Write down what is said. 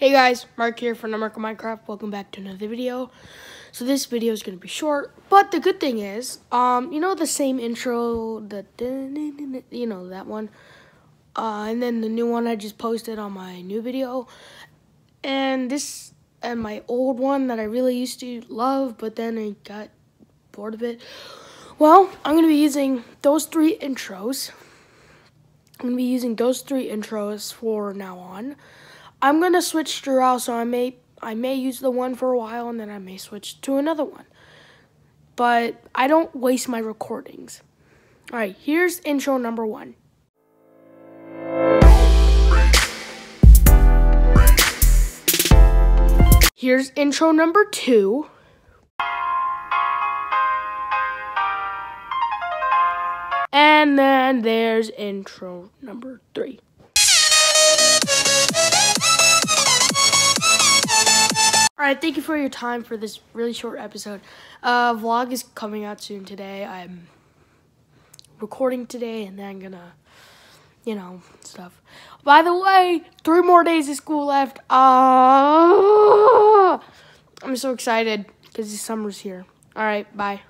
Hey guys, Marc here from American Minecraft. Welcome back to another video. So this video is going to be short, but the good thing is, um, you know the same intro, the you know that one, uh, and then the new one I just posted on my new video, and this and my old one that I really used to love, but then I got bored of it. Well, I'm going to be using those three intros. I'm going to be using those three intros for now on. I'm going to switch to Raw, so I may I may use the one for a while and then I may switch to another one. But I don't waste my recordings. All right, here's intro number 1. Here's intro number 2. And then there's intro number 3. Right, thank you for your time for this really short episode. Uh, vlog is coming out soon today. I'm recording today, and then I'm gonna, you know, stuff. By the way, three more days of school left. Uh, I'm so excited because the summer's here. All right, bye.